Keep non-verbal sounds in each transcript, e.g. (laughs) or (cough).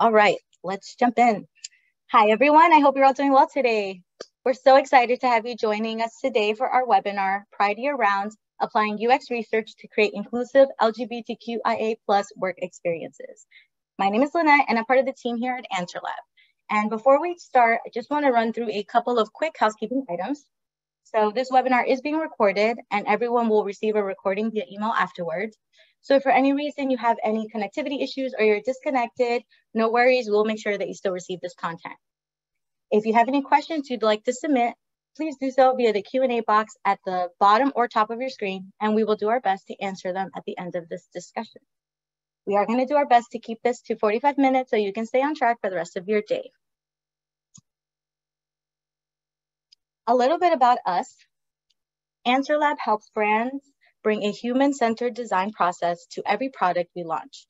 All right, let's jump in. Hi, everyone. I hope you're all doing well today. We're so excited to have you joining us today for our webinar, Pride Year Round, Applying UX Research to Create Inclusive LGBTQIA plus Work Experiences. My name is Lynette, and I'm part of the team here at AnswerLab. And before we start, I just want to run through a couple of quick housekeeping items. So this webinar is being recorded and everyone will receive a recording via email afterwards. So if for any reason you have any connectivity issues or you're disconnected, no worries, we'll make sure that you still receive this content. If you have any questions you'd like to submit, please do so via the Q&A box at the bottom or top of your screen, and we will do our best to answer them at the end of this discussion. We are gonna do our best to keep this to 45 minutes so you can stay on track for the rest of your day. A little bit about us. AnswerLab helps brands bring a human-centered design process to every product we launch.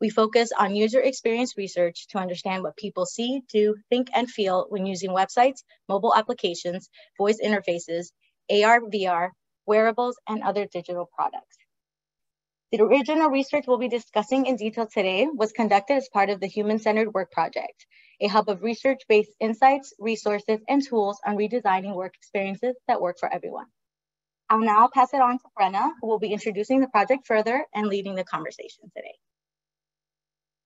We focus on user experience research to understand what people see, do, think, and feel when using websites, mobile applications, voice interfaces, AR, VR, wearables, and other digital products. The original research we'll be discussing in detail today was conducted as part of the Human-Centered Work Project, a hub of research-based insights, resources, and tools on redesigning work experiences that work for everyone. I'll now pass it on to Brenna, who will be introducing the project further and leading the conversation today.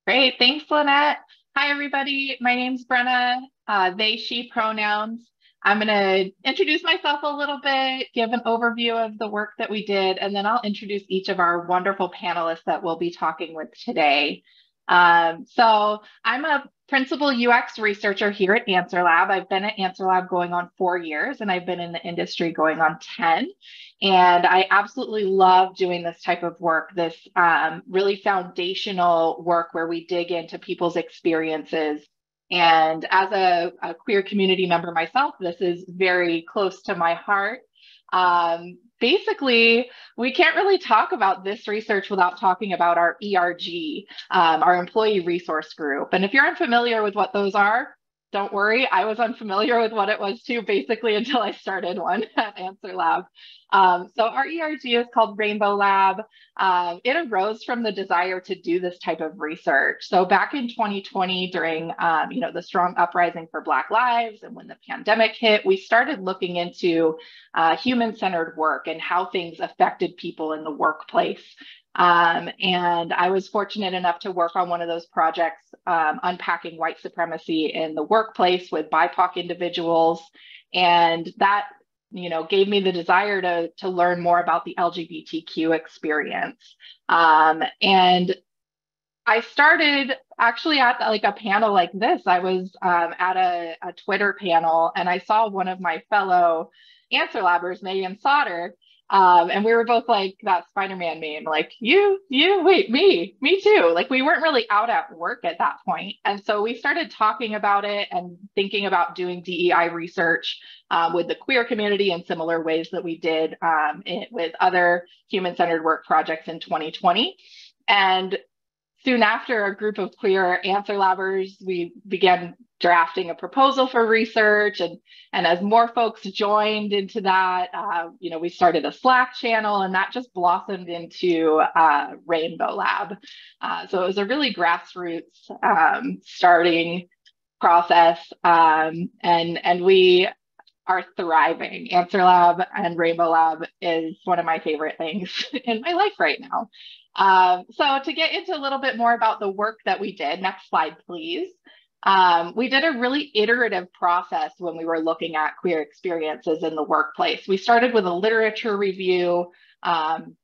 Great, thanks Lynette. Hi everybody, my name's Brenna, uh, they, she pronouns. I'm gonna introduce myself a little bit, give an overview of the work that we did, and then I'll introduce each of our wonderful panelists that we'll be talking with today. Um, so I'm a principal UX researcher here at AnswerLab. I've been at AnswerLab going on four years and I've been in the industry going on 10. And I absolutely love doing this type of work, this um, really foundational work where we dig into people's experiences. And as a, a queer community member myself, this is very close to my heart. Um, basically, we can't really talk about this research without talking about our ERG, um, our employee resource group. And if you're unfamiliar with what those are, don't worry, I was unfamiliar with what it was too, basically (laughs) until I started one at AnswerLab. Um, so our ERG is called Rainbow Lab. Um, it arose from the desire to do this type of research. So back in 2020, during um, you know the strong uprising for Black Lives and when the pandemic hit, we started looking into uh, human-centered work and how things affected people in the workplace. Um, and I was fortunate enough to work on one of those projects, um, unpacking white supremacy in the workplace with BIPOC individuals. And that, you know, gave me the desire to, to learn more about the LGBTQ experience. Um, and I started actually at like a panel like this. I was um, at a, a Twitter panel and I saw one of my fellow answer labbers, Megan Sauter, um, and we were both like that Spider-Man meme, like you, you, wait, me, me too. Like we weren't really out at work at that point. And so we started talking about it and thinking about doing DEI research um, with the queer community in similar ways that we did um, it, with other human-centered work projects in 2020. And soon after a group of queer answer labbers, we began drafting a proposal for research and and as more folks joined into that uh, you know we started a slack channel and that just blossomed into uh, rainbow lab. Uh, so it was a really grassroots um, starting process um, and and we are thriving. Answer lab and rainbow lab is one of my favorite things (laughs) in my life right now um, so to get into a little bit more about the work that we did next slide please um, we did a really iterative process when we were looking at queer experiences in the workplace. We started with a literature review. Um,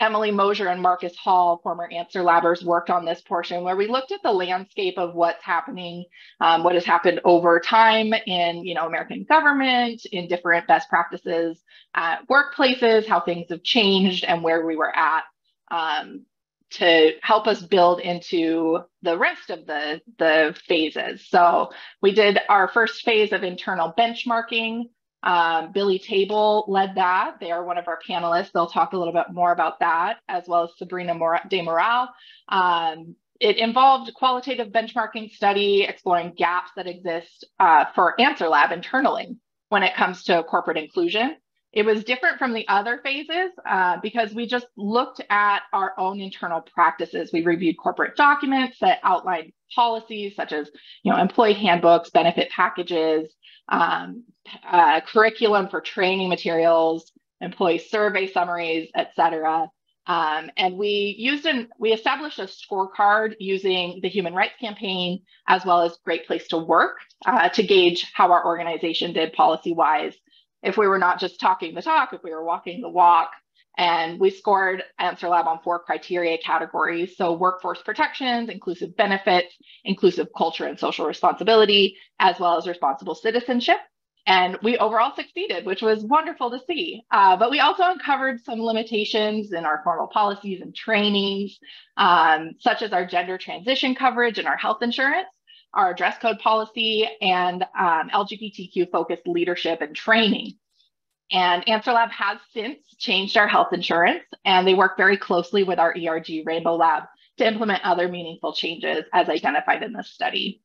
Emily Mosier and Marcus Hall, former Answer Labbers, worked on this portion where we looked at the landscape of what's happening, um, what has happened over time in you know American government, in different best practices at workplaces, how things have changed, and where we were at um, to help us build into the rest of the, the phases. So we did our first phase of internal benchmarking. Um, Billy Table led that. They are one of our panelists. They'll talk a little bit more about that, as well as Sabrina De Moral. Um, it involved qualitative benchmarking study, exploring gaps that exist uh, for AnswerLab internally when it comes to corporate inclusion it was different from the other phases uh, because we just looked at our own internal practices. We reviewed corporate documents that outlined policies such as, you know, employee handbooks, benefit packages, um, uh, curriculum for training materials, employee survey summaries, et cetera. Um, and we used an, we established a scorecard using the Human Rights Campaign as well as Great Place to Work uh, to gauge how our organization did policy wise if we were not just talking the talk, if we were walking the walk. And we scored Answer Lab on four criteria categories. So workforce protections, inclusive benefits, inclusive culture and social responsibility, as well as responsible citizenship. And we overall succeeded, which was wonderful to see. Uh, but we also uncovered some limitations in our formal policies and trainings, um, such as our gender transition coverage and our health insurance our dress code policy, and um, LGBTQ focused leadership and training. And Answer Lab has since changed our health insurance, and they work very closely with our ERG Rainbow Lab to implement other meaningful changes as identified in this study.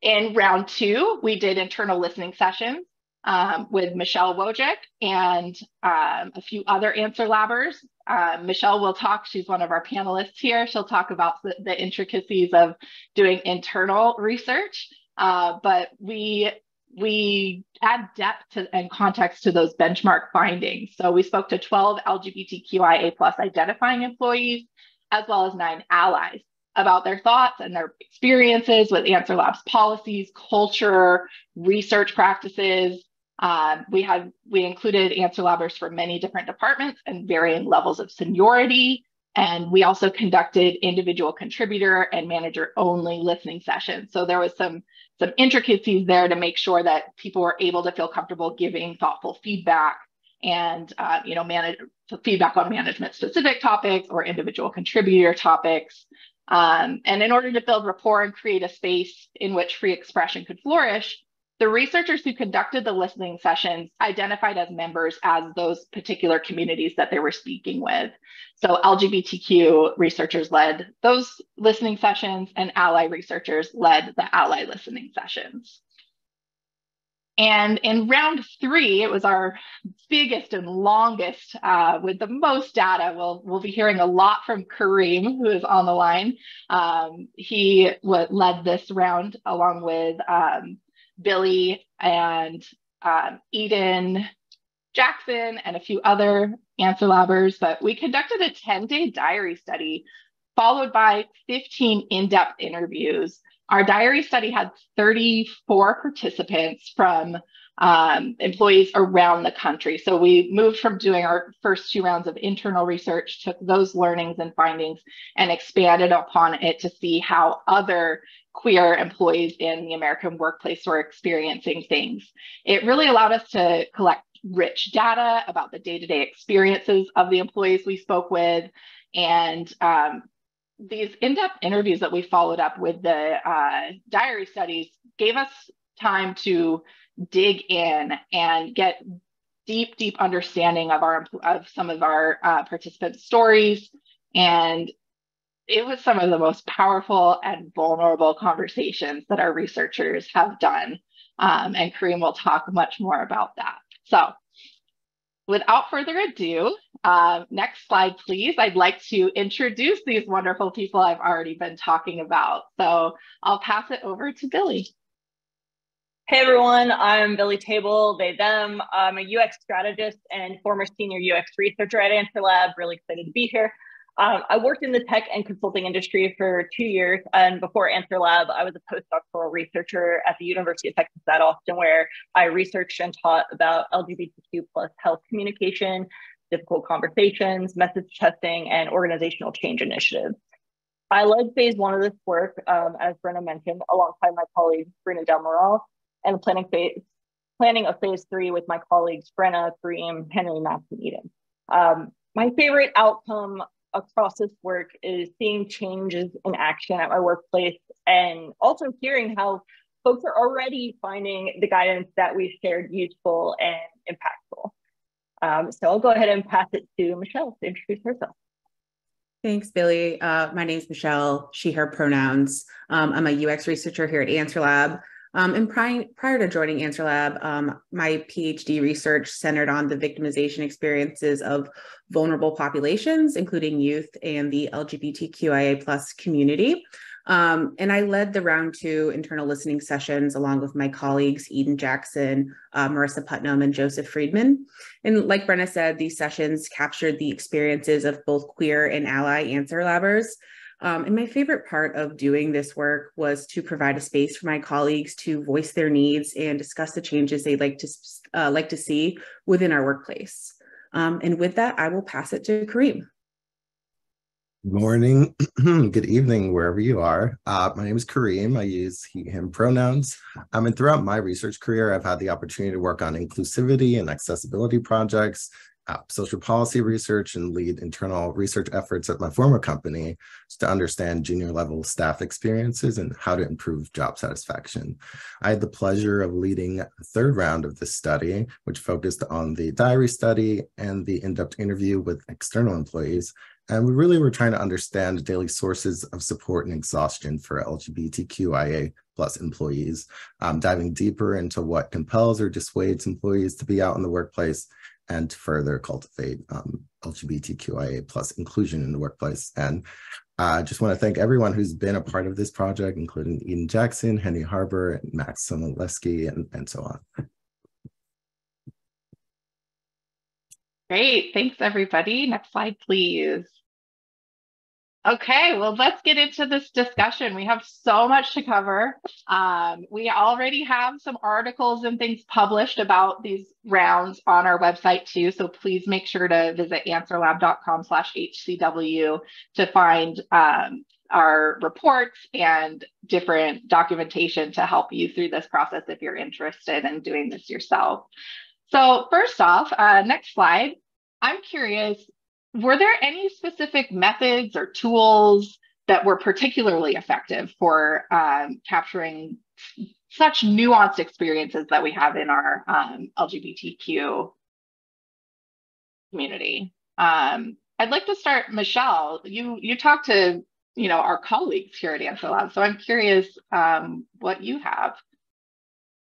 In round two, we did internal listening sessions um, with Michelle Wojcik and um, a few other answer labbers. Uh, Michelle will talk, she's one of our panelists here. She'll talk about the, the intricacies of doing internal research, uh, but we we add depth to, and context to those benchmark findings. So we spoke to 12 LGBTQIA plus identifying employees, as well as nine allies about their thoughts and their experiences with Answer Labs policies, culture, research practices, um, we had we included answer labbers for many different departments and varying levels of seniority. And we also conducted individual contributor and manager only listening sessions. So there was some some intricacies there to make sure that people were able to feel comfortable giving thoughtful feedback and uh, you know manage feedback on management specific topics or individual contributor topics. Um, and in order to build rapport and create a space in which free expression could flourish, the researchers who conducted the listening sessions identified as members as those particular communities that they were speaking with. So LGBTQ researchers led those listening sessions and ally researchers led the ally listening sessions. And in round three, it was our biggest and longest uh, with the most data. We'll, we'll be hearing a lot from Kareem, who is on the line. Um, he led this round along with um, Billy and um, Eden Jackson and a few other answer labbers, but we conducted a 10 day diary study followed by 15 in depth interviews. Our diary study had 34 participants from um, employees around the country. So we moved from doing our first two rounds of internal research, took those learnings and findings, and expanded upon it to see how other queer employees in the American workplace were experiencing things. It really allowed us to collect rich data about the day-to-day experiences of the employees we spoke with. And um, these in-depth interviews that we followed up with the uh, diary studies gave us time to dig in and get deep, deep understanding of our of some of our uh, participants' stories and it was some of the most powerful and vulnerable conversations that our researchers have done. Um, and Kareem will talk much more about that. So without further ado, uh, next slide, please. I'd like to introduce these wonderful people I've already been talking about. So I'll pass it over to Billy. Hey everyone, I'm Billy Table, they, them. I'm a UX strategist and former senior UX researcher at Answer Lab. Really excited to be here. Um, I worked in the tech and consulting industry for two years. And before Answer Lab, I was a postdoctoral researcher at the University of Texas at Austin, where I researched and taught about LGBTQ plus health communication, difficult conversations, message testing, and organizational change initiatives. I led phase one of this work, um, as Brenna mentioned, alongside my colleague, Brenna Del Moral, and planning phase planning of phase three with my colleagues, Brenna, Kareem, Henry, Max, and Eden. Um, my favorite outcome across this work is seeing changes in action at my workplace and also hearing how folks are already finding the guidance that we've shared useful and impactful. Um, so I'll go ahead and pass it to Michelle to introduce herself. Thanks, Billy. Uh, my name is Michelle, she, her pronouns. Um, I'm a UX researcher here at Answer Lab. Um, and prior, prior to joining AnswerLab, um, my PhD research centered on the victimization experiences of vulnerable populations, including youth and the LGBTQIA plus community. Um, and I led the round two internal listening sessions along with my colleagues, Eden Jackson, uh, Marissa Putnam, and Joseph Friedman. And like Brenna said, these sessions captured the experiences of both queer and ally answer labbers. Um, and my favorite part of doing this work was to provide a space for my colleagues to voice their needs and discuss the changes they'd like to uh, like to see within our workplace. Um, and with that, I will pass it to Kareem morning, (clears throat) good evening, wherever you are. Uh, my name is Kareem. I use he, him pronouns. Um, and throughout my research career, I've had the opportunity to work on inclusivity and accessibility projects, social policy research, and lead internal research efforts at my former company to understand junior level staff experiences and how to improve job satisfaction. I had the pleasure of leading the third round of this study, which focused on the diary study and the in-depth interview with external employees. And we really were trying to understand daily sources of support and exhaustion for LGBTQIA plus employees, um, diving deeper into what compels or dissuades employees to be out in the workplace and to further cultivate um, LGBTQIA plus inclusion in the workplace. And I uh, just want to thank everyone who's been a part of this project, including Eden Jackson, Henny Harbor, and Max Somoleski, and, and so on. Great. Thanks, everybody. Next slide, please. Okay, well, let's get into this discussion. We have so much to cover. Um, we already have some articles and things published about these rounds on our website too. So please make sure to visit answerlab.com slash HCW to find um, our reports and different documentation to help you through this process if you're interested in doing this yourself. So first off, uh, next slide. I'm curious, were there any specific methods or tools that were particularly effective for um, capturing such nuanced experiences that we have in our um, LGBTQ community? Um, I'd like to start, Michelle. You you talked to you know our colleagues here at AnswerLab, so I'm curious um, what you have.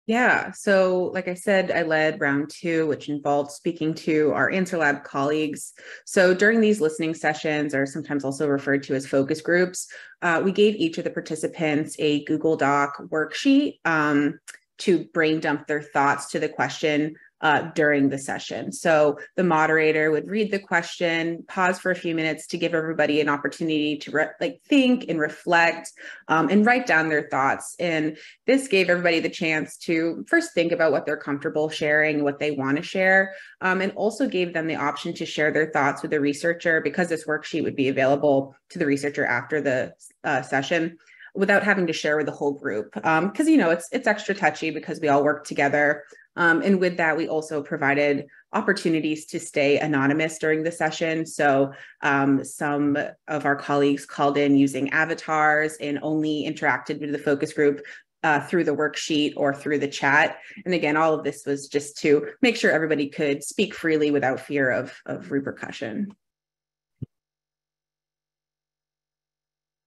Yeah. So, like I said, I led round two, which involved speaking to our AnswerLab colleagues. So, during these listening sessions, or sometimes also referred to as focus groups, uh, we gave each of the participants a Google Doc worksheet um, to brain dump their thoughts to the question uh, during the session. So the moderator would read the question, pause for a few minutes to give everybody an opportunity to re- like think and reflect um, and write down their thoughts. And this gave everybody the chance to first think about what they're comfortable sharing, what they want to share, um, and also gave them the option to share their thoughts with the researcher because this worksheet would be available to the researcher after the uh, session without having to share with the whole group because um, you know it's it's extra touchy because we all work together um, and with that, we also provided opportunities to stay anonymous during the session. So um, some of our colleagues called in using avatars and only interacted with the focus group uh, through the worksheet or through the chat. And again, all of this was just to make sure everybody could speak freely without fear of, of repercussion.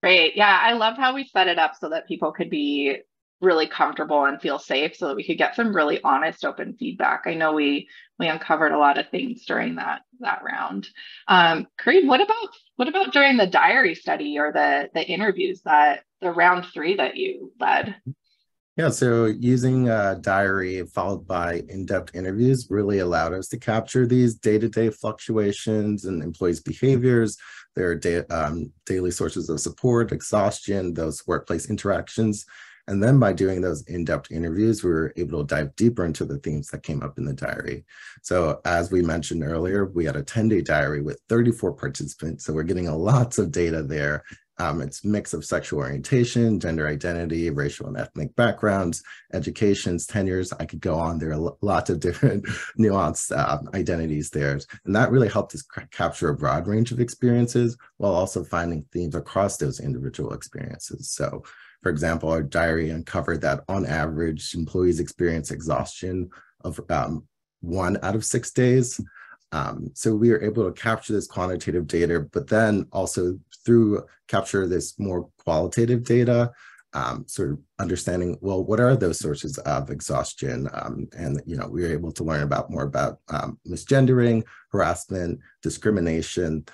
Great. Yeah, I love how we set it up so that people could be really comfortable and feel safe so that we could get some really honest open feedback. I know we we uncovered a lot of things during that that round. Um Kareem, what about what about during the diary study or the the interviews that the round three that you led? Yeah, so using a diary followed by in-depth interviews really allowed us to capture these day-to-day fluctuations and employees' behaviors, their da um, daily sources of support, exhaustion, those workplace interactions, and then by doing those in-depth interviews, we were able to dive deeper into the themes that came up in the diary. So as we mentioned earlier, we had a 10-day diary with 34 participants. So we're getting a (laughs) lots of data there. Um, it's mix of sexual orientation, gender identity, racial and ethnic backgrounds, educations, tenures. I could go on. There are lots of (laughs) different nuanced uh, identities there. And that really helped us capture a broad range of experiences while also finding themes across those individual experiences. So for example, our diary uncovered that on average, employees experience exhaustion of um, one out of six days. Um, so we were able to capture this quantitative data, but then also through capture this more qualitative data, um, sort of understanding, well, what are those sources of exhaustion? Um, and, you know, we were able to learn about more about um, misgendering, harassment, discrimination,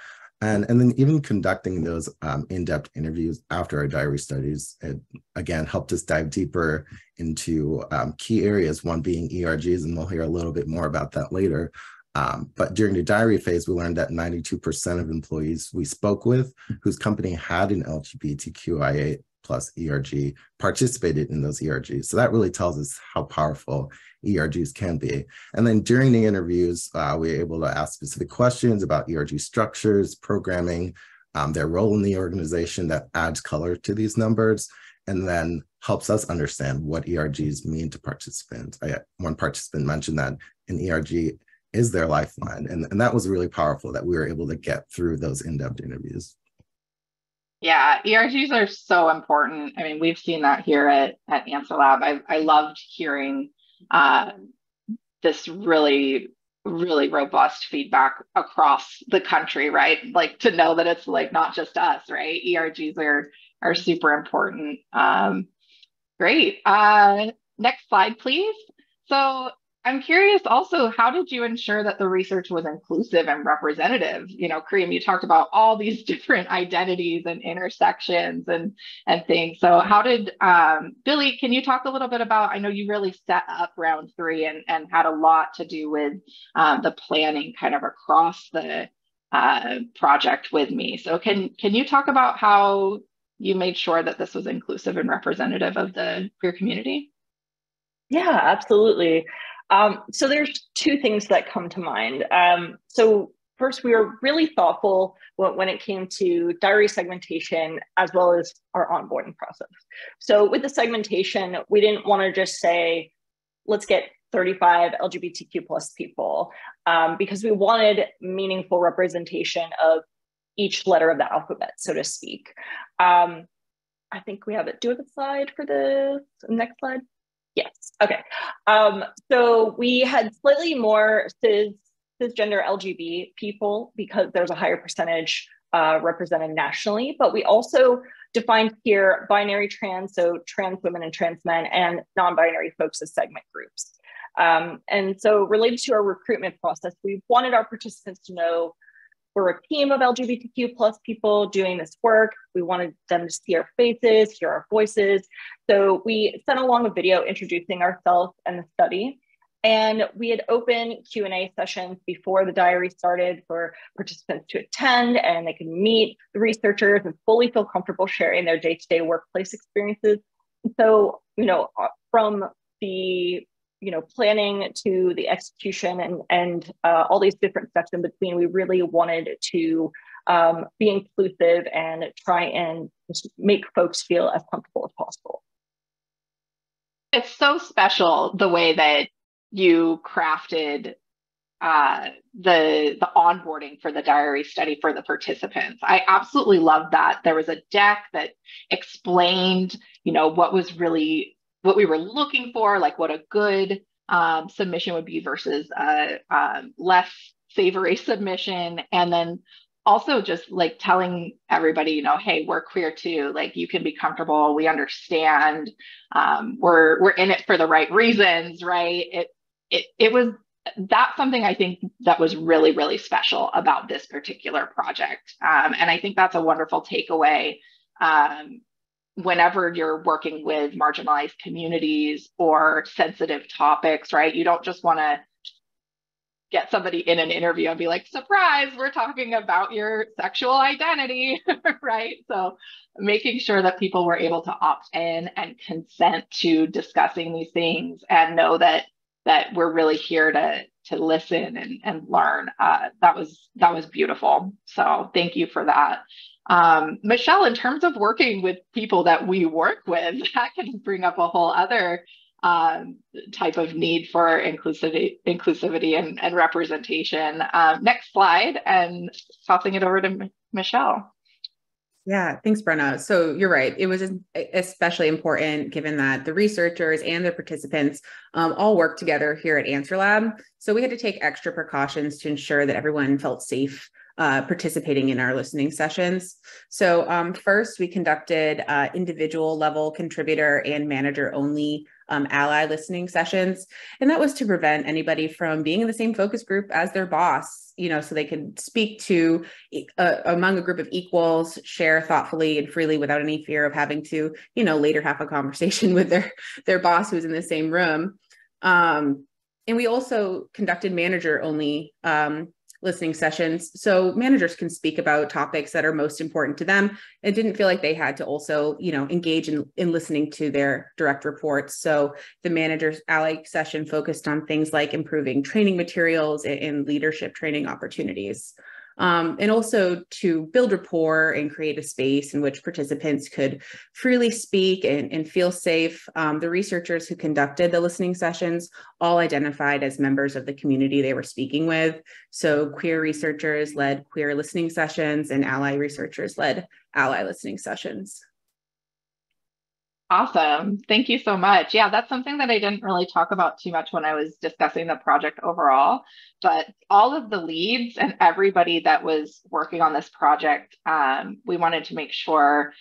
and, and then even conducting those um, in-depth interviews after our diary studies, it again helped us dive deeper into um, key areas, one being ERGs, and we'll hear a little bit more about that later. Um, but during the diary phase, we learned that 92% of employees we spoke with whose company had an LGBTQIA plus ERG participated in those ERGs. So that really tells us how powerful ERGs can be. And then during the interviews, uh, we were able to ask specific questions about ERG structures, programming, um, their role in the organization that adds color to these numbers, and then helps us understand what ERGs mean to participants. I, one participant mentioned that an ERG is their lifeline. And, and that was really powerful that we were able to get through those in-depth interviews. Yeah, ERGs are so important. I mean, we've seen that here at, at Answer Lab. I, I loved hearing uh, this really, really robust feedback across the country, right? Like to know that it's like not just us, right? ERGs are, are super important. Um, great. Uh, next slide, please. So I'm curious also, how did you ensure that the research was inclusive and representative? You know, Kareem, you talked about all these (laughs) different identities and intersections and, and things. So how did, um, Billy, can you talk a little bit about, I know you really set up round three and, and had a lot to do with um, the planning kind of across the uh, project with me. So can, can you talk about how you made sure that this was inclusive and representative of the queer community? Yeah, absolutely. Um, so there's two things that come to mind. Um, so first, we were really thoughtful when, when it came to diary segmentation as well as our onboarding process. So with the segmentation, we didn't want to just say, let's get 35 LGBTQ plus people um, because we wanted meaningful representation of each letter of the alphabet, so to speak. Um, I think we have it. Do we have a slide for the next slide? Yes. Okay. Um, so we had slightly more cis cisgender LGB people because there's a higher percentage uh, represented nationally, but we also defined here binary trans, so trans women and trans men, and non-binary folks as segment groups. Um, and so related to our recruitment process, we wanted our participants to know we're a team of LGBTQ plus people doing this work. We wanted them to see our faces, hear our voices. So we sent along a video introducing ourselves and the study. And we had open Q&A sessions before the diary started for participants to attend and they could meet the researchers and fully feel comfortable sharing their day-to-day workplace experiences. So, you know, uh, from the you know planning to the execution and and uh, all these different steps in between we really wanted to um, be inclusive and try and make folks feel as comfortable as possible it's so special the way that you crafted uh, the the onboarding for the diary study for the participants. I absolutely love that. There was a deck that explained, you know, what was really what we were looking for, like what a good um, submission would be versus a um, less savory (laughs) submission. And then also just like telling everybody, you know, hey, we're queer too. Like you can be comfortable. We understand. Um, we're we're in it for the right reasons, right? It it it was that's something I think that was really really special about this particular project, um, and I think that's a wonderful takeaway um, whenever you're working with marginalized communities or sensitive topics, right? You don't just want to get somebody in an interview and be like, surprise, we're talking about your sexual identity, (laughs) right? So making sure that people were able to opt in and consent to discussing these things and know that that we're really here to to listen and, and learn. Uh, that was that was beautiful. So thank you for that. Um, Michelle, in terms of working with people that we work with, (laughs) that can bring up a whole other um, type of need for inclusivity, inclusivity and, and representation. Um, next slide, and tossing it over to M Michelle. Yeah, thanks, Brenna. So you're right. It was especially important given that the researchers and the participants um, all work together here at Answer Lab. So we had to take extra precautions to ensure that everyone felt safe uh, participating in our listening sessions. So um, first, we conducted uh, individual level contributor and manager only um, ally listening sessions. And that was to prevent anybody from being in the same focus group as their boss, you know, so they could speak to uh, among a group of equals, share thoughtfully and freely without any fear of having to, you know, later have a conversation (laughs) with their, their boss who's in the same room. Um, and we also conducted manager only um, listening sessions so managers can speak about topics that are most important to them. And didn't feel like they had to also you know engage in, in listening to their direct reports. So the managers ally session focused on things like improving training materials and leadership training opportunities um, and also to build rapport and create a space in which participants could freely speak and, and feel safe. Um, the researchers who conducted the listening sessions all identified as members of the community they were speaking with. So queer researchers led queer listening sessions and ally researchers led ally listening sessions. Awesome. Thank you so much. Yeah, that's something that I didn't really talk about too much when I was discussing the project overall. But all of the leads and everybody that was working on this project, um, we wanted to make sure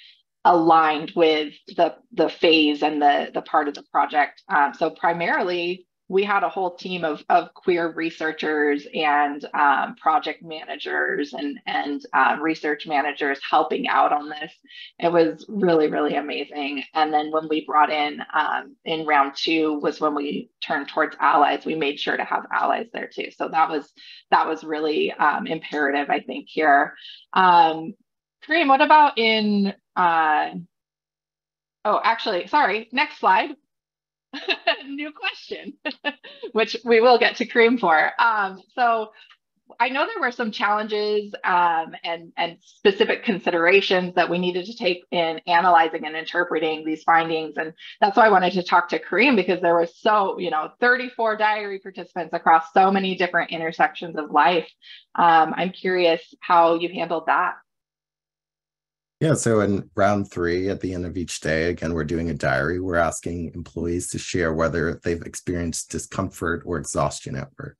aligned with the the phase and the the part of the project. Um, so primarily we had a whole team of, of queer researchers and um, project managers and, and uh, research managers helping out on this. It was really, really amazing. And then when we brought in um, in round two was when we turned towards allies. We made sure to have allies there too. So that was that was really um, imperative, I think, here. Um, Kareem, what about in uh, Oh, actually, sorry, next slide. (laughs) new question, (laughs) which we will get to Kareem for. Um, so I know there were some challenges um, and, and specific considerations that we needed to take in analyzing and interpreting these findings. And that's why I wanted to talk to Kareem because there was so, you know, 34 diary participants across so many different intersections of life. Um, I'm curious how you handled that. Yeah, so in round three, at the end of each day, again, we're doing a diary. We're asking employees to share whether they've experienced discomfort or exhaustion at work.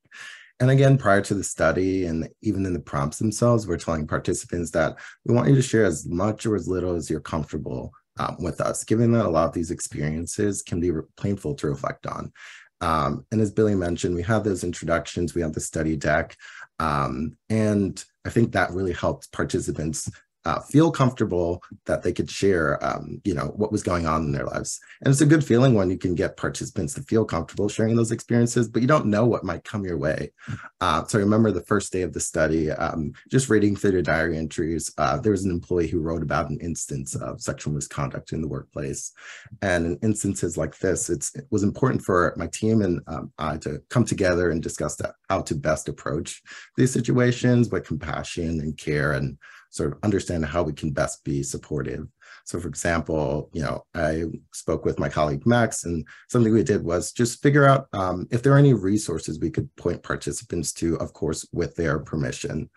And again, prior to the study and even in the prompts themselves, we're telling participants that we want you to share as much or as little as you're comfortable um, with us, given that a lot of these experiences can be painful to reflect on. Um, and as Billy mentioned, we have those introductions, we have the study deck, um, and I think that really helped participants uh, feel comfortable that they could share, um, you know, what was going on in their lives. And it's a good feeling when you can get participants to feel comfortable sharing those experiences, but you don't know what might come your way. Uh, so I remember the first day of the study, um, just reading through their diary entries, uh, there was an employee who wrote about an instance of sexual misconduct in the workplace. And in instances like this, it was important for my team and um, I to come together and discuss how to best approach these situations with compassion and care and sort of understand how we can best be supportive. So for example, you know, I spoke with my colleague Max and something we did was just figure out um, if there are any resources we could point participants to, of course, with their permission.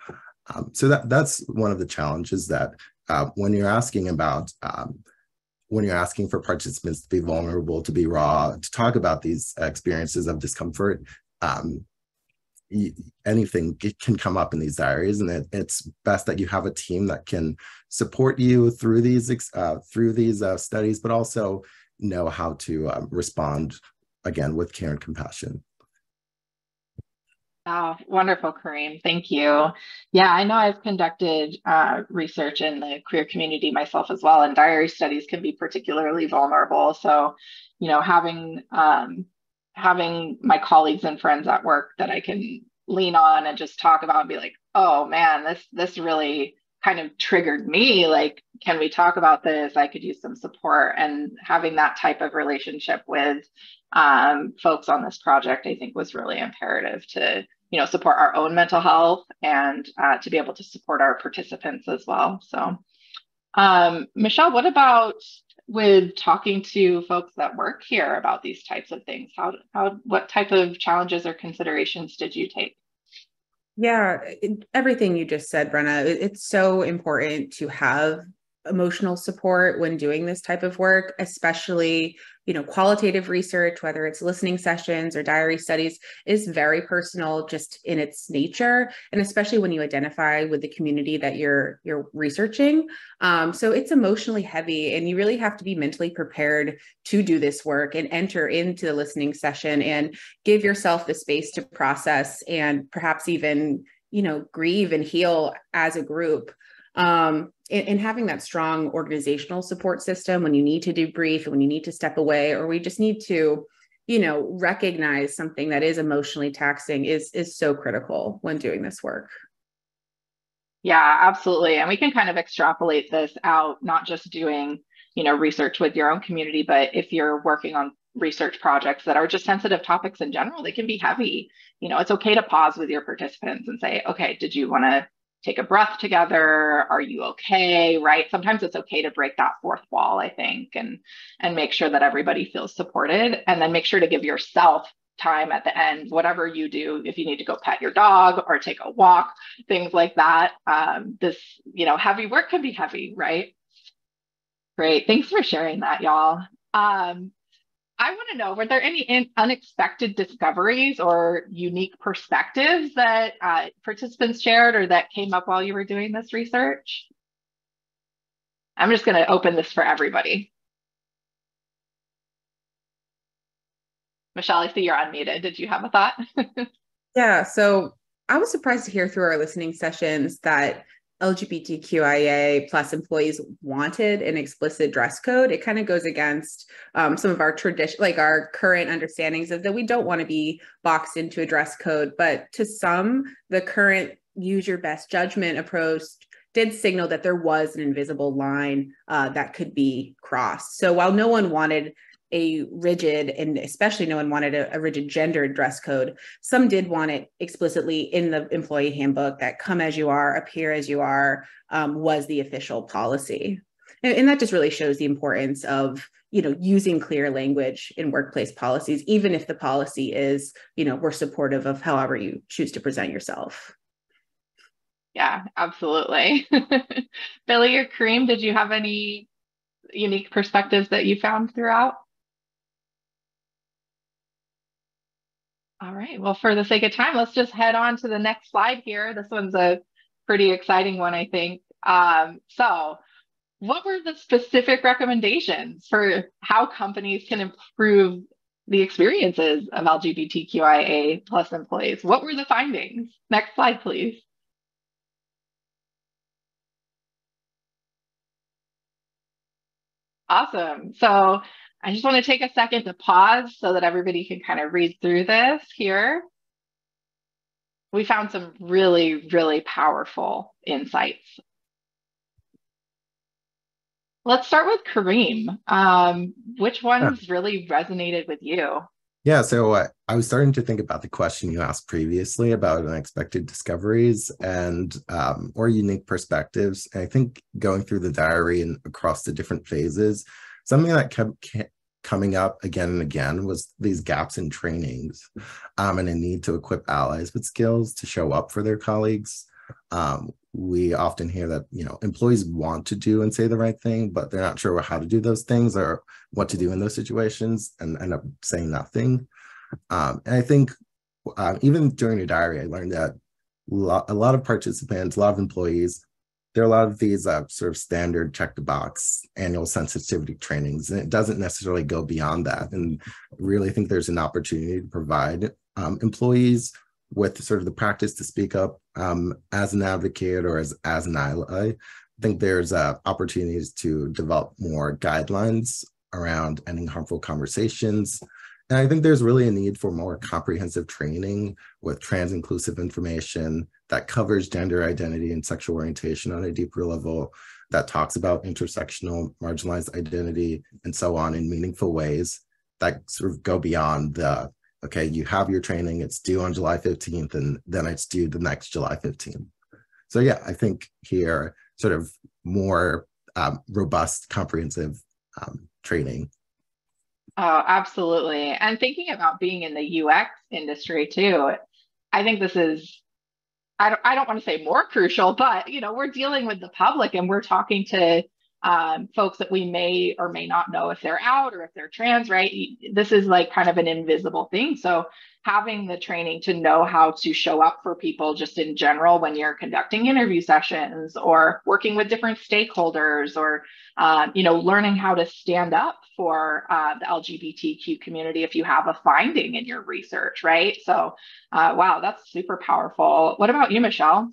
Um, so that that's one of the challenges that uh, when you're asking about um, when you're asking for participants to be vulnerable, to be raw, to talk about these experiences of discomfort, um, anything can come up in these diaries and it, it's best that you have a team that can support you through these uh, through these uh, studies but also know how to um, respond again with care and compassion Oh, wonderful, Kareem. Thank you. Yeah, I know I've conducted uh, research in the queer community myself as well, and diary studies can be particularly vulnerable. So, you know, having um, having my colleagues and friends at work that I can lean on and just talk about and be like, oh man, this this really kind of triggered me. Like, can we talk about this? I could use some support. And having that type of relationship with um, folks on this project, I think was really imperative to, you know, support our own mental health and uh, to be able to support our participants as well. So, um, Michelle, what about with talking to folks that work here about these types of things? How, how, what type of challenges or considerations did you take? Yeah, everything you just said, Brenna, it's so important to have emotional support when doing this type of work, especially you know qualitative research whether it's listening sessions or diary studies is very personal just in its nature and especially when you identify with the community that you're you're researching. Um, so it's emotionally heavy and you really have to be mentally prepared to do this work and enter into the listening session and give yourself the space to process and perhaps even you know grieve and heal as a group. Um, and, having that strong organizational support system when you need to debrief when you need to step away or we just need to you know recognize something that is emotionally taxing is is so critical when doing this work. Yeah absolutely. And we can kind of extrapolate this out not just doing you know research with your own community but if you're working on research projects that are just sensitive topics in general they can be heavy. You know it's okay to pause with your participants and say okay did you want to take a breath together. Are you okay? Right? Sometimes it's okay to break that fourth wall i think and and make sure that everybody feels supported and then make sure to give yourself time at the end whatever you do if you need to go pet your dog or take a walk things like that. Um, this you know heavy work can be heavy right? Great. Thanks for sharing that y'all. Um, I want to know were there any unexpected discoveries or unique perspectives that uh, participants shared or that came up while you were doing this research? I'm just going to open this for everybody. Michelle, I see you're unmuted. Did you have a thought? (laughs) yeah, so I was surprised to hear through our listening sessions that LGBTQIA plus employees wanted an explicit dress code, it kind of goes against um, some of our tradition, like our current understandings of that we don't want to be boxed into a dress code. But to some, the current use your best judgment approach did signal that there was an invisible line uh, that could be crossed. So while no one wanted a rigid and especially no one wanted a, a, rigid gender dress code. Some did want it explicitly in the employee handbook that come as you are appear as you are um, was the official policy. And, and that just really shows the importance of you know using clear language in workplace policies even if the policy is you know we're supportive of however you choose to present yourself. Yeah absolutely. (laughs) Billy or kareem did you have any unique perspectives that you found throughout All right. Well, for the sake of time, let's just head on to the next slide here. This one's a pretty exciting one, I think. Um, so, what were the specific recommendations for how companies can improve the experiences of LGBTQIA plus employees? What were the findings? Next slide, please. Awesome. So I just want to take a second to pause so that everybody can kind of read through this here. We found some really, really powerful insights. Let's start with Kareem. Um, which ones yeah. really resonated with you? Yeah, so uh, I was starting to think about the question you asked previously about unexpected discoveries and um, or unique perspectives. And I think going through the diary and across the different phases, something that kept coming up again and again was these gaps in trainings um, and a need to equip allies with skills to show up for their colleagues. Um, we often hear that you know employees want to do and say the right thing, but they're not sure how to do those things or what to do in those situations, and end up saying nothing. Um, and I think uh, even during a diary, I learned that a lot of participants, a lot of employees there are a lot of these uh, sort of standard check the box annual sensitivity trainings, and it doesn't necessarily go beyond that. And really think there's an opportunity to provide um, employees with sort of the practice to speak up um, as an advocate or as, as an ally. I think there's uh, opportunities to develop more guidelines around ending harmful conversations, and I think there's really a need for more comprehensive training with trans inclusive information that covers gender identity and sexual orientation on a deeper level, that talks about intersectional marginalized identity and so on in meaningful ways that sort of go beyond the, okay, you have your training, it's due on July 15th, and then it's due the next July 15th. So yeah, I think here sort of more um, robust, comprehensive um, training Oh, absolutely. And thinking about being in the UX industry too, I think this is I don't I don't want to say more crucial, but you know, we're dealing with the public and we're talking to um, folks that we may or may not know if they're out or if they're trans, right? This is like kind of an invisible thing. So having the training to know how to show up for people just in general when you're conducting interview sessions or working with different stakeholders or um, you know learning how to stand up for uh, the lgbtq community if you have a finding in your research right so uh, wow that's super powerful what about you michelle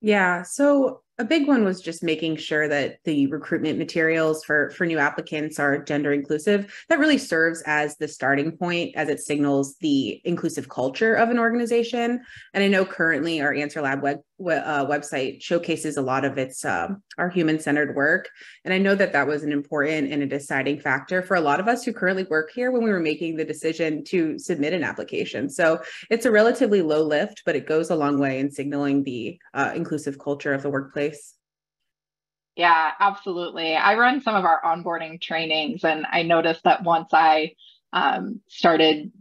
yeah so a big one was just making sure that the recruitment materials for for new applicants are gender inclusive. That really serves as the starting point as it signals the inclusive culture of an organization. And i know currently our answer lab web, uh, website showcases a lot of its uh, our human centered work. And i know that that was an important and a deciding factor for a lot of us who currently work here when we were making the decision to submit an application. So it's a relatively low lift but it goes a long way in signaling the uh, inclusive culture of the workplace yeah, absolutely. I run some of our onboarding trainings, and I noticed that once I um, started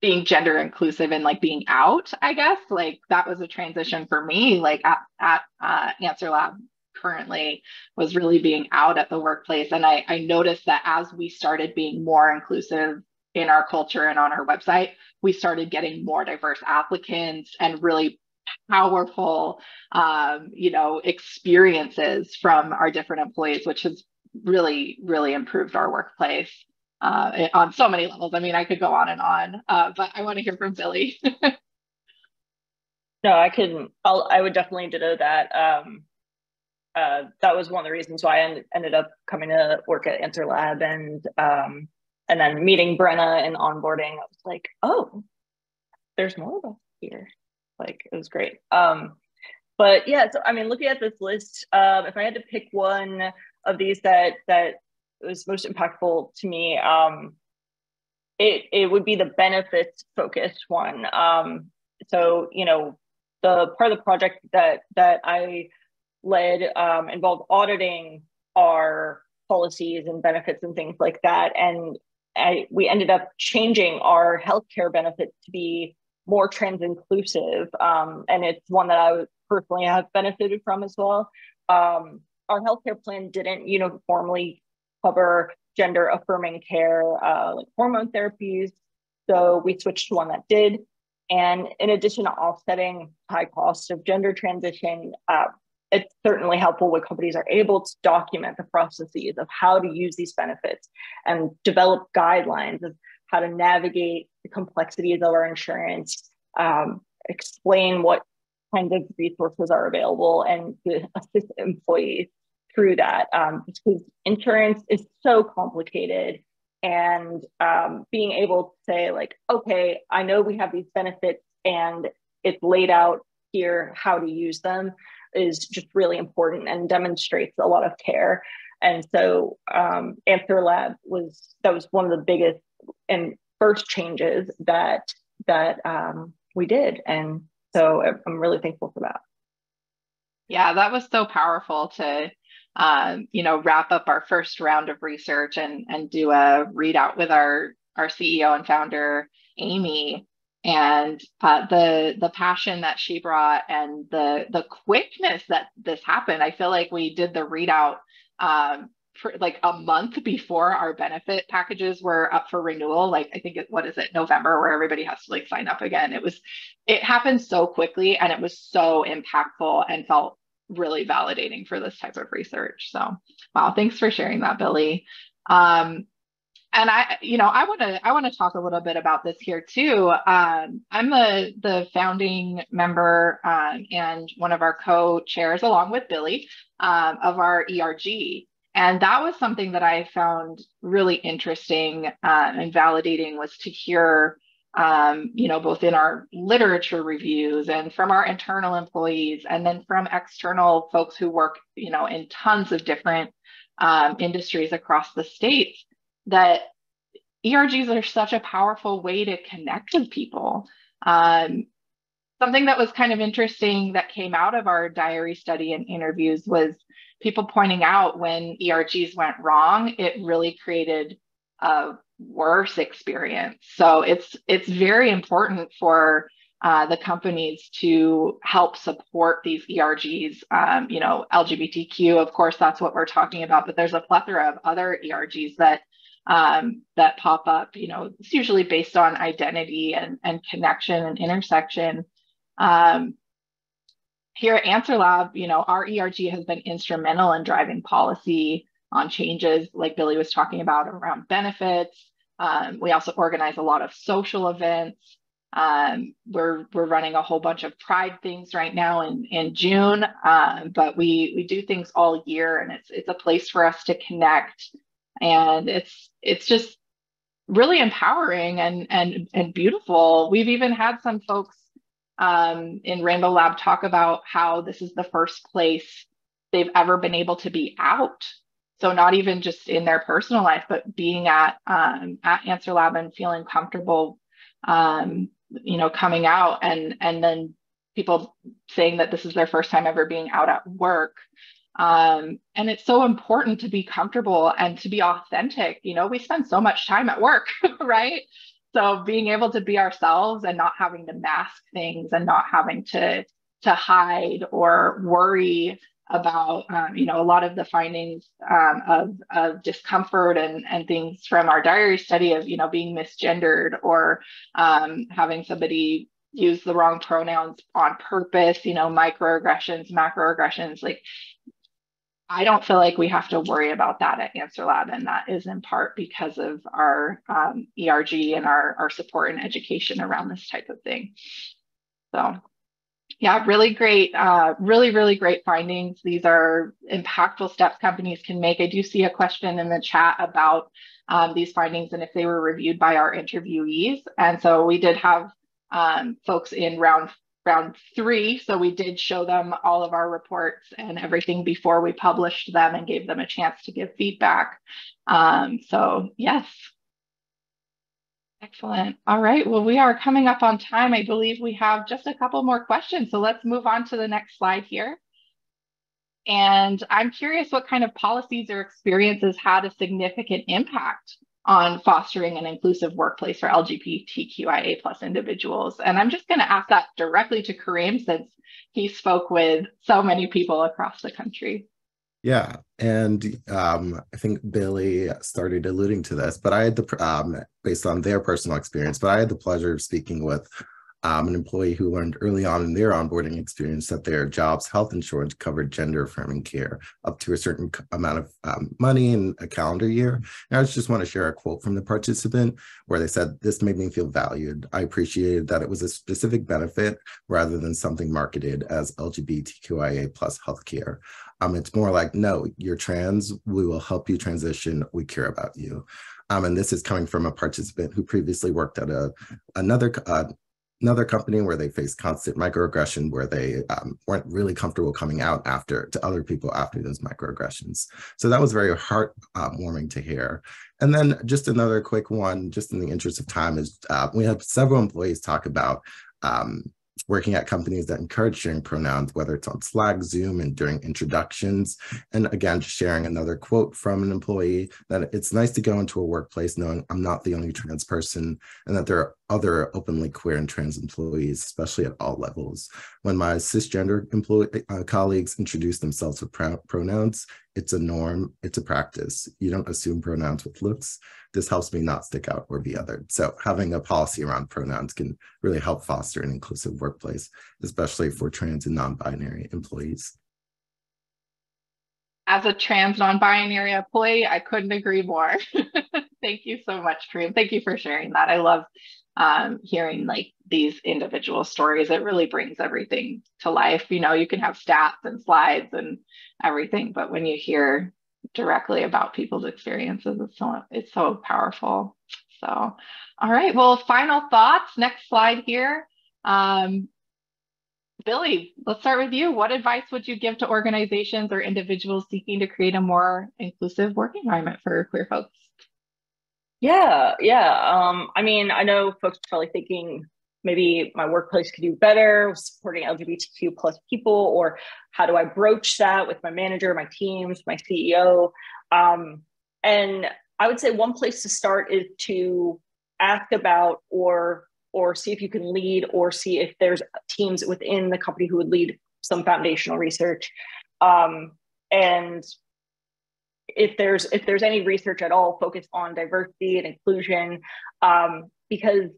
being gender inclusive and like being out, I guess, like that was a transition for me. Like at, at uh, AnswerLab currently was really being out at the workplace. And I, I noticed that as we started being more inclusive in our culture and on our website, we started getting more diverse applicants and really powerful, um, you know, experiences from our different employees, which has really, really improved our workplace uh, on so many levels. I mean, I could go on and on, uh, but I want to hear from Billy. (laughs) no, I can. I'll, I would definitely ditto that. Um, uh, that was one of the reasons why I ended up coming to work at AnswerLab and um, and then meeting Brenna and onboarding. I was like, oh, there's more of us here. Like it was great. Um, but yeah, so I mean, looking at this list, um, if I had to pick one of these that that was most impactful to me, um, it it would be the benefits focused one. Um, so you know, the part of the project that that I led um, involved auditing our policies and benefits and things like that, and I, we ended up changing our healthcare benefits to be more trans inclusive. Um, and it's one that I personally have benefited from as well. Um, our healthcare plan didn't uniformly cover gender affirming care, uh, like hormone therapies. So we switched to one that did. And in addition to offsetting high cost of gender transition, uh, it's certainly helpful when companies are able to document the processes of how to use these benefits and develop guidelines of how to navigate the complexities of our insurance, um, explain what kinds of resources are available, and to assist employees through that. Um, because insurance is so complicated. And um, being able to say, like, okay, I know we have these benefits and it's laid out here how to use them is just really important and demonstrates a lot of care. And so um, AnswerLab was that was one of the biggest and first changes that that um, we did, and so I'm really thankful for that. Yeah, that was so powerful to um, you know wrap up our first round of research and and do a readout with our our CEO and founder Amy and uh, the the passion that she brought and the the quickness that this happened. I feel like we did the readout um, like a month before our benefit packages were up for renewal like i think it, what is it november where everybody has to like sign up again it was it happened so quickly and it was so impactful and felt really validating for this type of research so wow thanks for sharing that billy um, and I, you know, I want to, I want to talk a little bit about this here too. Um, I'm the the founding member um, and one of our co-chairs, along with Billy, um, of our ERG. And that was something that I found really interesting uh, and validating was to hear, um, you know, both in our literature reviews and from our internal employees, and then from external folks who work, you know, in tons of different um, industries across the states, that ERGs are such a powerful way to connect with people. Um, something that was kind of interesting that came out of our diary study and interviews was people pointing out when ERGs went wrong, it really created a worse experience. So it's it's very important for uh, the companies to help support these ERGs. Um, you know, LGBTQ, of course, that's what we're talking about, but there's a plethora of other ERGs that um, that pop up. You know, it's usually based on identity and, and connection and intersection. Um, here at AnswerLab, you know, our ERG has been instrumental in driving policy on changes like Billy was talking about around benefits. Um, we also organize a lot of social events. Um, we're we're running a whole bunch of Pride things right now in in June, um, but we we do things all year, and it's it's a place for us to connect, and it's it's just really empowering and and and beautiful. We've even had some folks um, in Rainbow Lab talk about how this is the first place they've ever been able to be out. So not even just in their personal life, but being at um, at AnswerLab and feeling comfortable um, you know coming out and and then people saying that this is their first time ever being out at work. Um, and it's so important to be comfortable and to be authentic. You know we spend so much time at work (laughs) right so being able to be ourselves and not having to mask things and not having to to hide or worry about um, you know a lot of the findings um, of, of discomfort and, and things from our diary study of you know being misgendered or um, having somebody use the wrong pronouns on purpose you know microaggressions macroaggressions like I don't feel like we have to worry about that at AnswerLab, and that is in part because of our um, ERG and our, our support and education around this type of thing. So yeah, really great, uh, really, really great findings. These are impactful steps companies can make. I do see a question in the chat about um, these findings and if they were reviewed by our interviewees. And so we did have um, folks in round round three. So we did show them all of our reports and everything before we published them and gave them a chance to give feedback. Um, so yes, Excellent. All right. Well, we are coming up on time. I believe we have just a couple more questions. So let's move on to the next slide here. And I'm curious what kind of policies or experiences had a significant impact on fostering an inclusive workplace for LGBTQIA plus individuals. And I'm just going to ask that directly to Kareem since he spoke with so many people across the country. Yeah, and um, I think Billy started alluding to this, but I had the um, based on their personal experience, but I had the pleasure of speaking with um, an employee who learned early on in their onboarding experience that their job's health insurance covered gender affirming care up to a certain amount of um, money in a calendar year. And I just want to share a quote from the participant where they said, This made me feel valued. I appreciated that it was a specific benefit rather than something marketed as LGBTQIA plus healthcare. Um, it's more like, no, you're trans. We will help you transition. We care about you. Um, and this is coming from a participant who previously worked at a another uh, another company where they faced constant microaggression, where they um, weren't really comfortable coming out after to other people after those microaggressions. So that was very heartwarming to hear. And then just another quick one, just in the interest of time, is uh, we had several employees talk about um, working at companies that encourage sharing pronouns, whether it's on Slack, Zoom, and during introductions. And again, just sharing another quote from an employee that it's nice to go into a workplace knowing I'm not the only trans person and that there are other openly queer and trans employees, especially at all levels. When my cisgender employee uh, colleagues introduce themselves with pr pronouns, it's a norm, it's a practice. You don't assume pronouns with looks. This helps me not stick out or be othered. So having a policy around pronouns can really help foster an inclusive workplace, especially for trans and non-binary employees. As a trans non-binary employee, I couldn't agree more. (laughs) Thank you so much, Kareem. Thank you for sharing that. I love um, hearing like these individual stories. It really brings everything to life. You know, you can have stats and slides and everything, but when you hear directly about people's experiences, it's so it's so powerful. So, all right. Well, final thoughts. Next slide here. Um, Billy, let's start with you. What advice would you give to organizations or individuals seeking to create a more inclusive work environment for queer folks? Yeah, yeah. Um, I mean, I know folks probably thinking maybe my workplace could do better supporting LGBTQ plus people, or how do I broach that with my manager, my teams, my CEO? Um, and I would say one place to start is to ask about or or see if you can lead or see if there's teams within the company who would lead some foundational research um, and if there's if there's any research at all focused on diversity and inclusion um, because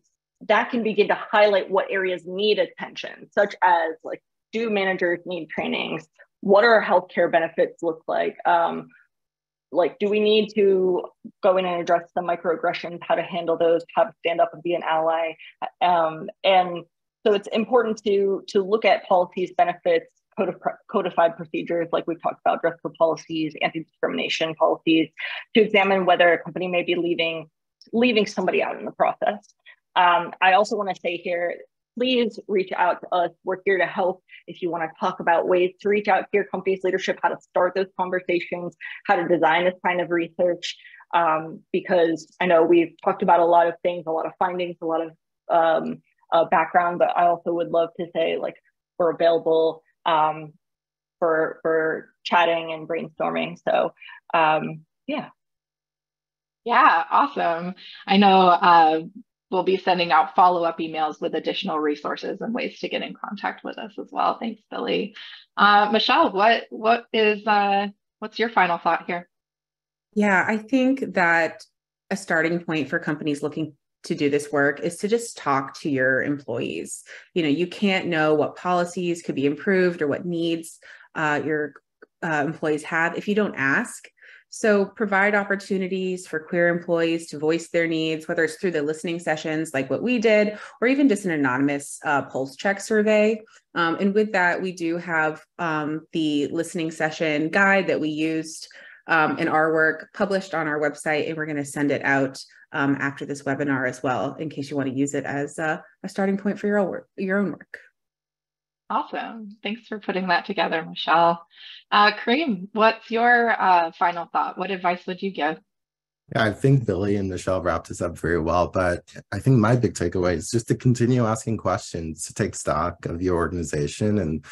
that can begin to highlight what areas need attention such as like do managers need trainings? What are healthcare benefits look like? Um, like do we need to go in and address the microaggressions how to handle those how to stand up and be an ally? Um, and so it's important to to look at policies benefits codified procedures like we've talked about dress code policies anti-discrimination policies to examine whether a company may be leaving leaving somebody out in the process um, i also want to say here please reach out to us. We're here to help. If you want to talk about ways to reach out to your company's leadership, how to start those conversations, how to design this kind of research, um, because I know we've talked about a lot of things, a lot of findings, a lot of um, uh, background, but I also would love to say like we're available um, for for chatting and brainstorming. So um, yeah. Yeah, awesome. I know uh, we'll be sending out follow-up emails with additional resources and ways to get in contact with us as well. Thanks, Billy. Uh, Michelle, what what is uh, what's your final thought here? Yeah, I think that a starting point for companies looking to do this work is to just talk to your employees. You know, you can't know what policies could be improved or what needs uh, your uh, employees have if you don't ask. So, provide opportunities for queer employees to voice their needs, whether it's through the listening sessions like what we did, or even just an anonymous uh, pulse check survey. Um, and with that, we do have um, the listening session guide that we used um, in our work published on our website, and we're going to send it out um, after this webinar as well, in case you want to use it as a, a starting point for your own work. Your own work. Awesome. Thanks for putting that together, Michelle. Uh, Kareem, what's your uh, final thought? What advice would you give? Yeah, I think Billy and Michelle wrapped this up very well, but I think my big takeaway is just to continue asking questions, to take stock of your organization and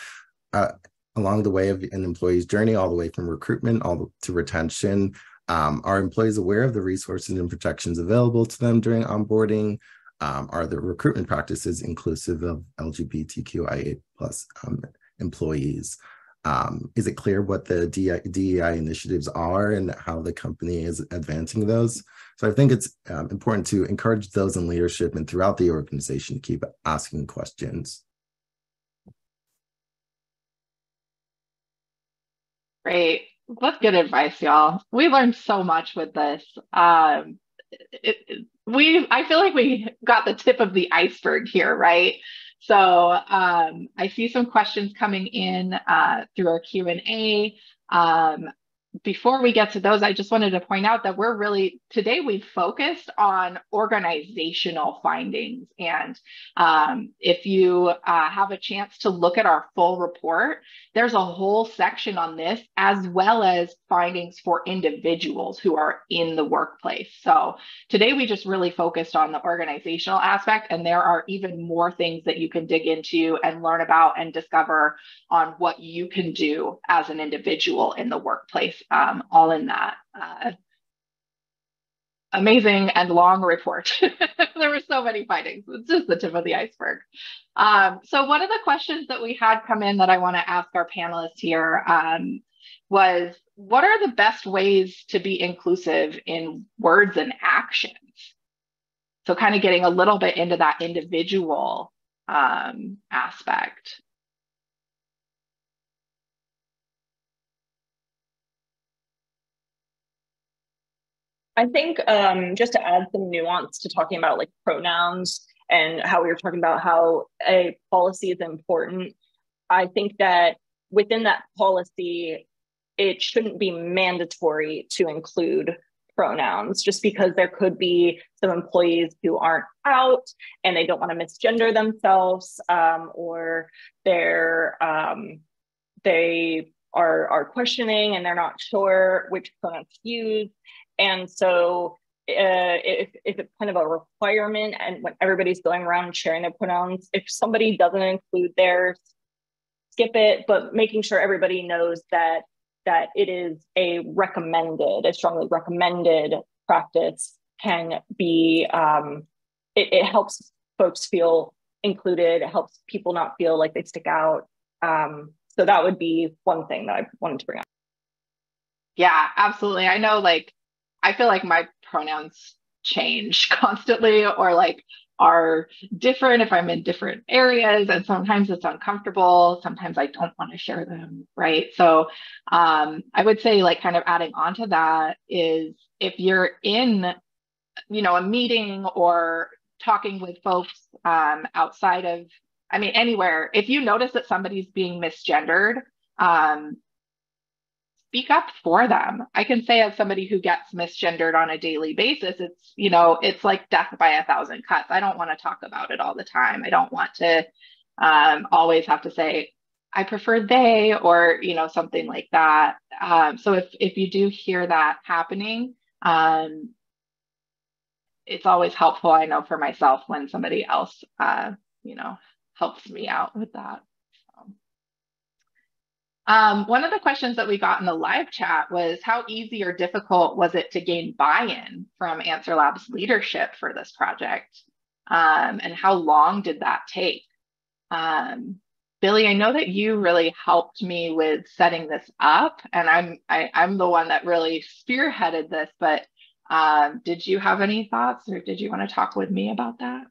uh, along the way of an employee's journey, all the way from recruitment all to retention. Um, are employees aware of the resources and protections available to them during onboarding? um, are the recruitment practices inclusive of LGBTQIA plus um, employees? Um, is it clear what the DEI, initiatives are and how the company is advancing those? So I think it's um, important to encourage those in leadership and throughout the organization to keep asking questions. Great. That's good advice, y'all. We learned so much with this. Um, it, we I feel like we got the tip of the iceberg here, right? So um, I see some questions coming in uh, through our Q and A. Um, before we get to those, I just wanted to point out that we're really, today we've focused on organizational findings. And um, if you uh, have a chance to look at our full report, there's a whole section on this, as well as findings for individuals who are in the workplace. So today we just really focused on the organizational aspect, and there are even more things that you can dig into and learn about and discover on what you can do as an individual in the workplace um, all in that uh, amazing and long report. (laughs) there were so many findings. It's just the tip of the iceberg. Um, so one of the questions that we had come in that I want to ask our panelists here um, was, what are the best ways to be inclusive in words and actions? So kind of getting a little bit into that individual um, aspect. I think um, just to add some nuance to talking about like pronouns and how we were talking about how a policy is important, I think that within that policy, it shouldn't be mandatory to include pronouns just because there could be some employees who aren't out and they don't want to misgender themselves um, or they're um, they are are questioning and they're not sure which pronouns to use and so uh, if, if it's kind of a requirement and when everybody's going around sharing their pronouns, if somebody doesn't include theirs, skip it, but making sure everybody knows that that it is a recommended, a strongly recommended practice can be, um, it, it helps folks feel included. It helps people not feel like they stick out. Um, so that would be one thing that I wanted to bring up. Yeah, absolutely. I know like I feel like my pronouns change (laughs) constantly or like are different if I'm in different areas and sometimes it's uncomfortable. Sometimes I don't want to share them, right? So um, I would say like kind of adding on to that is if you're in, you know, a meeting or talking with folks um, outside of, I mean, anywhere, if you notice that somebody's being misgendered, um, speak up for them. I can say as somebody who gets misgendered on a daily basis, it's, you know, it's like death by a thousand cuts. I don't want to talk about it all the time. I don't want to um, always have to say, I prefer they or, you know, something like that. Um, so if, if you do hear that happening, um, it's always helpful, I know for myself when somebody else, uh, you know, helps me out with that. Um, one of the questions that we got in the live chat was how easy or difficult was it to gain buy-in from AnswerLab's leadership for this project? Um, and how long did that take? Um, Billy, I know that you really helped me with setting this up, and I'm I, am i am the one that really spearheaded this. But um, did you have any thoughts, or did you want to talk with me about that?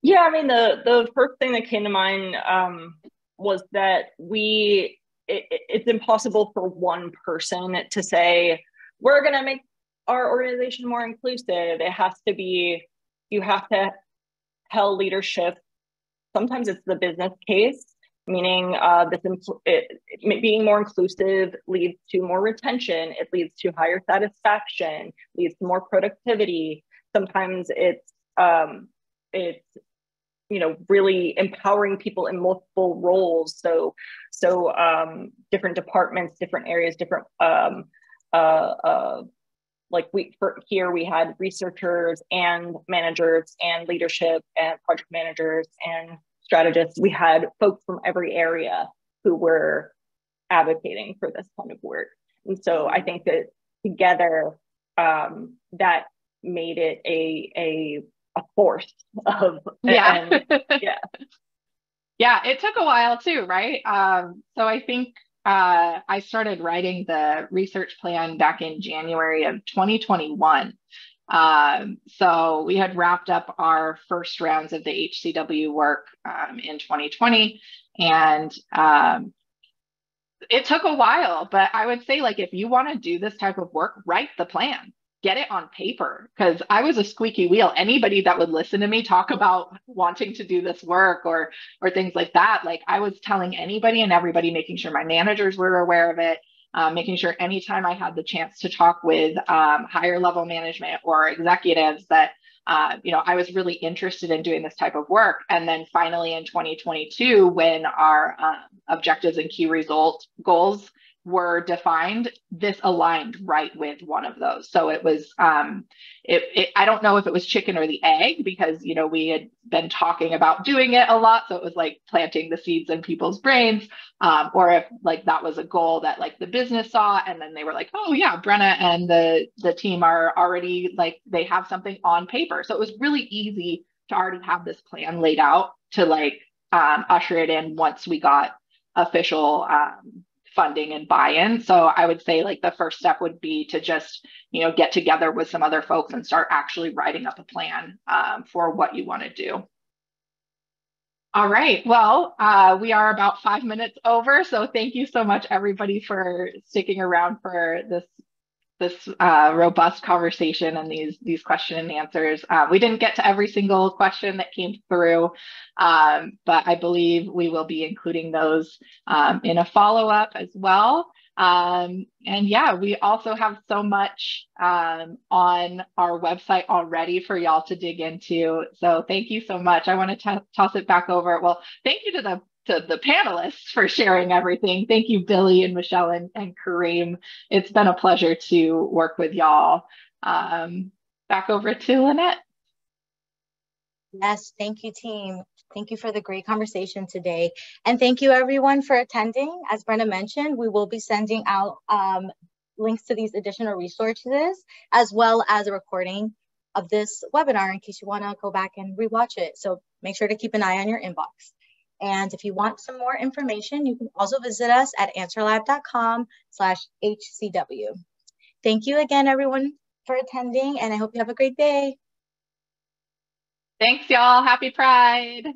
Yeah, I mean the the first thing that came to mind um, was that we it, it's impossible for one person to say we're going to make our organization more inclusive. It has to be you have to tell leadership. Sometimes it's the business case meaning uh, this it, it, being more inclusive leads to more retention it leads to higher satisfaction leads to more productivity. Sometimes it's um, it's you know really empowering people in multiple roles. So so um, different departments different areas different um, uh, uh, like we for here we had researchers and managers and leadership and project managers and strategists. We had folks from every area who were advocating for this kind of work. And so i think that together um, that made it a a a force of yeah. and, yeah. (laughs) Yeah it took a while too right? Um, so i think uh, i started writing the research plan back in january of 2021 um, so we had wrapped up our first rounds of the hcw work um, in 2020 and um, it took a while but i would say like if you want to do this type of work write the plan get it on paper because I was a squeaky wheel. Anybody that would listen to me talk about wanting to do this work or or things like that, like I was telling anybody and everybody, making sure my managers were aware of it, um, making sure anytime I had the chance to talk with um, higher level management or executives that uh, you know I was really interested in doing this type of work. And then finally in 2022, when our um, objectives and key result goals were defined, this aligned right with one of those. So it was, um, it, it, I don't know if it was chicken or the egg because, you know, we had been talking about doing it a lot. So it was like planting the seeds in people's brains. Um, or if like that was a goal that like the business saw and then they were like, oh yeah, Brenna and the, the team are already like, they have something on paper. So it was really easy to already have this plan laid out to like um, usher it in once we got official um, funding and buy-in. So I would say like the first step would be to just, you know, get together with some other folks and start actually writing up a plan um, for what you want to do. All right, well, uh, we are about five minutes over. So thank you so much everybody for sticking around for this this uh, robust conversation and these these question and answers. Uh, we didn't get to every single question that came through, um, but I believe we will be including those um, in a follow up as well. Um, and yeah, we also have so much um, on our website already for y'all to dig into. So thank you so much. I want to toss it back over. Well, thank you to the to the panelists for sharing everything. Thank you, Billy and Michelle and, and Kareem. It's been a pleasure to work with y'all. Um, back over to Lynette. Yes, thank you, team. Thank you for the great conversation today. And thank you, everyone, for attending. As Brenna mentioned, we will be sending out um, links to these additional resources, as well as a recording of this webinar in case you want to go back and rewatch it. So make sure to keep an eye on your inbox. And if you want some more information, you can also visit us at answerlab.com slash HCW. Thank you again, everyone, for attending, and I hope you have a great day. Thanks, y'all. Happy Pride.